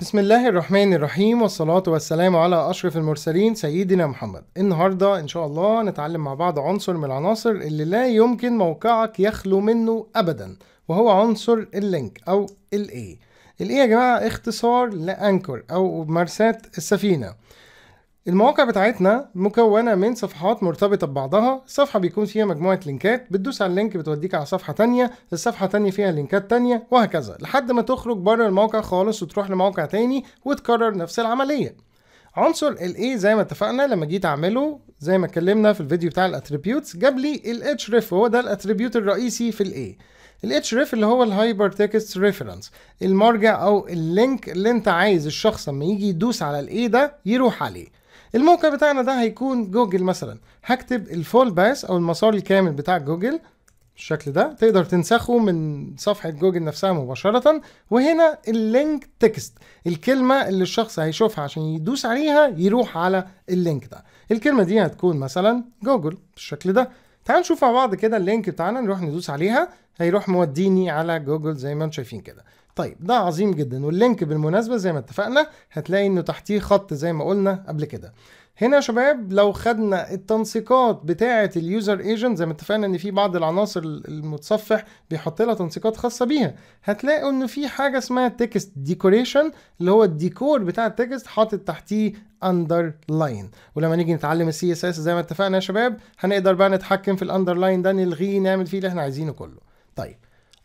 بسم الله الرحمن الرحيم والصلاة والسلام على أشرف المرسلين سيدنا محمد. النهاردة إن شاء الله نتعلم مع بعض عنصر من العناصر اللي لا يمكن موقعك يخلو منه أبدا وهو عنصر ال link أو ال A. A يا جماعة اختصار ل anchor أو مرساة السفينة. المواقع بتاعتنا مكونة من صفحات مرتبطة ببعضها. الصفحة بيكون فيها مجموعة لينكات بتدوس على ال link بتوديك على صفحة تانية الصفحة تانية فيها لينكات تانية وهكذا لحد ما تخرج بره الموقع خالص وتروح لموقع تاني وتكرر نفس العملية. عنصر ال A زي ما اتفقنا لما جيت أعمله زي ما اتكلمنا في الفيديو بتاع ال attributes جاب لي ال href هو ده ال attribute الرئيسي في ال A. ال href اللي هو ال hypertext reference المرجع أو ال link اللي أنت عايز الشخص لما يجي يدوس على ال A ده يروح عليه. الموقع بتاعنا ده هيكون جوجل مثلا. هكتب ال full path أو المسار الكامل بتاع جوجل بالشكل ده. تقدر تنسخه من صفحة جوجل نفسها مباشرة. وهنا ال link text. الكلمة اللي الشخص هيشوفها عشان يدوس عليها يروح على ال link ده. الكلمة دي هتكون مثلا جوجل بالشكل ده. تعال نشوف مع بعض كده ال link بتاعنا نروح ندوس عليها. هيروح موديني على جوجل زي ما أنتم شايفين كده. طيب ده عظيم جدا. وال link بالمناسبة زي ما اتفقنا هتلاقي إنه تحتيه خط زي ما قلنا قبل كده. هنا يا شباب لو خدنا التنسيقات بتاعة ال user agent زي ما اتفقنا إن في بعض العناصر المتصفح بيحط لها تنسيقات خاصة بيها هتلاقوا إن في حاجة اسمها text decoration اللي هو الديكور بتاع ال text حاطط تحتيه underline ولما نيجي نتعلم ال CSS زي ما اتفقنا يا شباب هنقدر بقى نتحكم في ال underline ده نلغيه نعمل فيه اللي إحنا عايزينه كله. طيب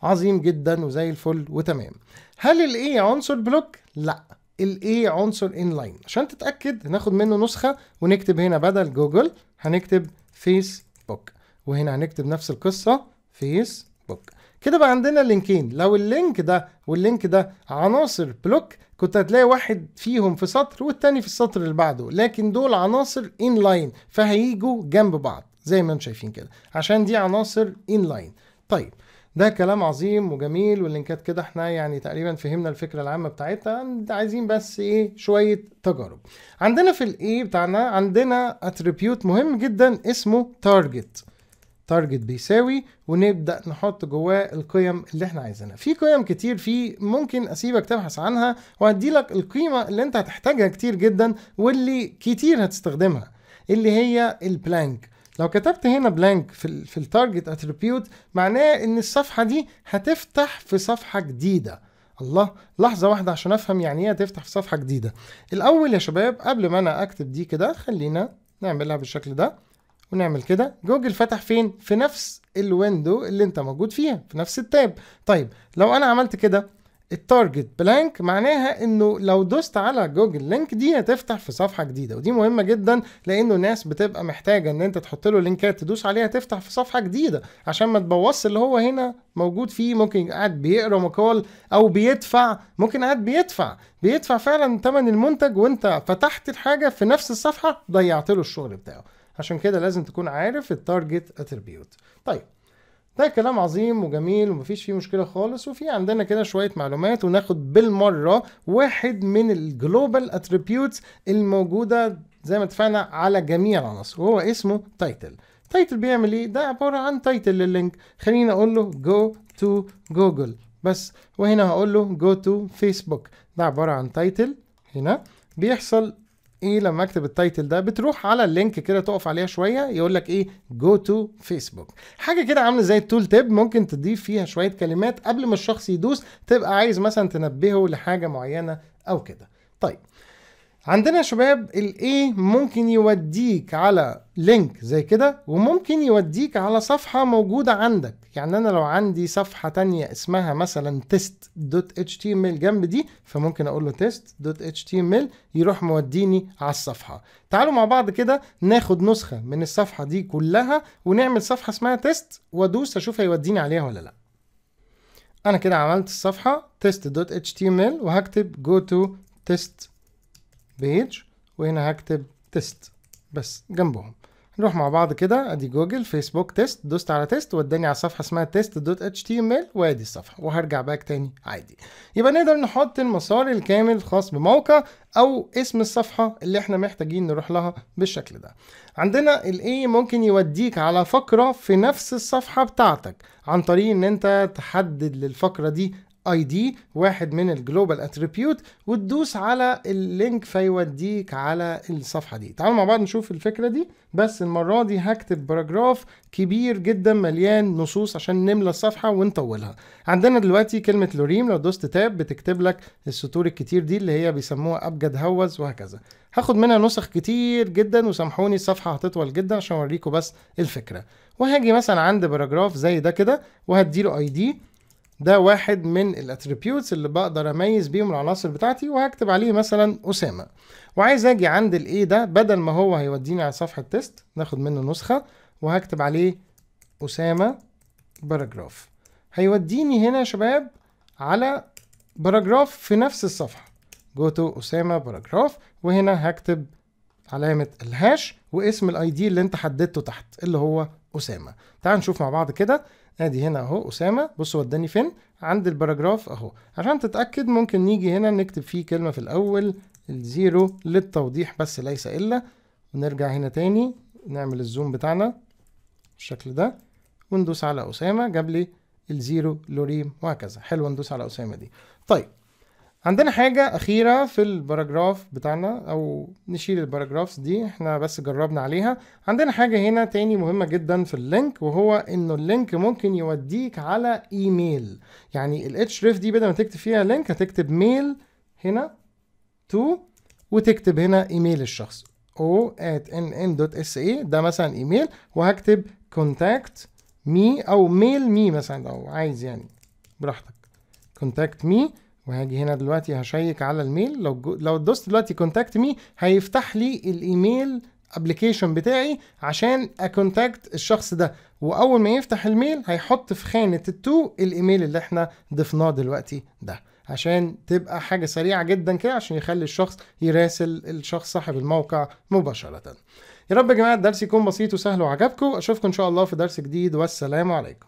عظيم جدا وزي الفل وتمام. هل ال A عنصر block لا. ال A عنصر inline عشان تتأكد هناخد منه نسخة ونكتب هنا بدل جوجل هنكتب فيسبوك وهنا هنكتب نفس القصة فيسبوك كده بقى عندنا لينكين. لو ال link ده وال link ده عناصر block كنت هتلاقي واحد فيهم في سطر والتاني في السطر اللي بعده. لكن دول عناصر inline فهيجوا جنب بعض زي ما أنتم شايفين كده. عشان دي عناصر inline طيب ده كلام عظيم وجميل واللينكات كده إحنا يعني تقريبا فهمنا الفكرة العامة بتاعتها. عايزين بس إيه شوية تجارب. عندنا في ال a بتاعنا عندنا attribute مهم جدا اسمه target target بيساوي ونبدأ نحط جواه القيم اللي إحنا عايزينها. في قيم كتير في ممكن أسيبك تبحث عنها وهدي لك القيمة اللي انت هتحتاجها كتير جدا واللي كتير هتستخدمها اللي هي ال blank. لو كتبت هنا blank في ال في ال target attribute معناه إن الصفحة دي هتفتح في صفحة جديدة. الله لحظة واحدة عشان أفهم يعني إيه هتفتح في صفحة جديدة. الأول يا شباب قبل ما أنا أكتب دي كده خلينا نعملها بالشكل ده ونعمل كده. جوجل فتح فين؟ في نفس ال window اللي أنت موجود فيها في نفس ال tab. طيب لو أنا عملت كده ال target blank معناها إنه لو دوست على جوجل link دي هتفتح في صفحة جديدة ودي مهمة جدا لإنه الناس بتبقى محتاجة إن أنت تحط له لينكات تدوس عليها تفتح في صفحة جديدة عشان ما تبوظش اللي هو هنا موجود فيه ممكن قاعد بيقرأ مقال أو بيدفع ممكن قاعد بيدفع بيدفع فعلا ثمن المنتج وأنت فتحت الحاجة في نفس الصفحة ضيعت له الشغل بتاعه عشان كده لازم تكون عارف ال target attribute طيب ده كلام عظيم وجميل ومفيش فيه مشكلة خالص وفي عندنا كده شوية معلومات وناخد بالمرة واحد من ال global attributes الموجودة زي ما اتفقنا على جميع العناصر وهو اسمه title title بيعمل إيه؟ ده عبارة عن title لل link خليني أقول له go to جوجل بس وهنا هقول له go to فيسبوك ده عبارة عن title هنا بيحصل إيه لما اكتب ال title ده؟ بتروح على ال link كده تقف عليها شوية يقول لك إيه؟ go to فيسبوك حاجة كده عاملة زي ال tooltip ممكن تضيف فيها شوية كلمات قبل ما الشخص يدوس تبقى عايز مثلا تنبهه لحاجة معينة أو كده. طيب عندنا يا شباب ال a ممكن يوديك على link زي كده وممكن يوديك على صفحة موجودة عندك. يعني أنا لو عندي صفحة تانية اسمها مثلا test.html جنب دي فممكن أقول له test.html يروح موديني على الصفحة. تعالوا مع بعض كده ناخد نسخة من الصفحة دي كلها ونعمل صفحة اسمها test وأدوس أشوف هيوديني عليها ولا لأ. أنا كده عملت الصفحة test.html وهكتب go to test page وهنا هكتب test بس جنبهم. نروح مع بعض كده أدي جوجل فيسبوك test دوست على test وداني على صفحة اسمها test dot html وأدي الصفحة وهرجع back تاني عادي. يبقى نقدر نحط المسار الكامل الخاص بموقع أو اسم الصفحة اللي إحنا محتاجين نروح لها بالشكل ده. عندنا ال a ممكن يوديك على فقرة في نفس الصفحة بتاعتك عن طريق إن أنت تحدد للفقرة دي id واحد من ال global attribute وتدوس على ال link فيوديك على الصفحة دي. تعالوا مع بعض نشوف الفكرة دي. بس المرة دي هكتب paragraph كبير جدا مليان نصوص عشان نملى الصفحة ونطولها. عندنا دلوقتي كلمة lorem. لو دوست tab بتكتب لك السطور الكتير دي اللي هي بيسموها أبجد هوز وهكذا. هاخد منها نسخ كتير جدا وسامحوني الصفحة هتطول جدا عشان أوريكم بس الفكرة. وهاجي مثلا عند paragraph زي ده كده وهديله id ده واحد من ال attributes اللي بقدر أميز بيهم العناصر بتاعتي وهكتب عليه مثلا أسامة. وعايز أجي عند ال a ده بدل ما هو هيوديني على صفحة test ناخد منه نسخة وهكتب عليه أسامة paragraph هيوديني هنا يا شباب على paragraph في نفس الصفحة. go to أسامة paragraph وهنا هكتب علامة ال hash واسم ال id اللي أنت حددته تحت اللي هو أسامة. تعال نشوف مع بعض كده. أدي هنا أهو أسامة. بصوا وداني فين؟ عند ال paragraph أهو. عشان تتأكد ممكن نيجي هنا نكتب فيه كلمة في الأول. ال zero للتوضيح بس ليس إلا. ونرجع هنا تاني. نعمل ال zoom بتاعنا بالشكل ده. وندوس على أسامة. جاب لي ال zero lorem وهكذا. حلو ندوس على أسامة دي. طيب عندنا حاجة أخيرة في ال paragraph بتاعنا أو نشيل ال paragraphs دي إحنا بس جربنا عليها. عندنا حاجة هنا تاني مهمة جدا في ال link وهو إنه ال link ممكن يوديك على إيميل. يعني ال href دي بدل ما تكتب فيها link هتكتب mail هنا to وتكتب هنا إيميل الشخص. o at nn.sa ده مثلا إيميل. وهكتب contact me أو mail me مثلا لو عايز يعني براحتك. contact me وهاجي هنا دلوقتي هشيك على ال mail. لو جو لو دوست دلوقتي contact me هيفتح لي ال email application بتاعي عشان ا contact الشخص ده. وأول ما يفتح ال mail هيحط في خانة ال to ال email اللي إحنا ضفناه دلوقتي ده عشان تبقى حاجة سريعة جدا كده عشان يخلي الشخص يراسل الشخص صاحب الموقع مباشرة. يا رب يا جماعة الدرس يكون بسيط وسهل وعجبكم. أشوفكم إن شاء الله في درس جديد والسلام عليكم.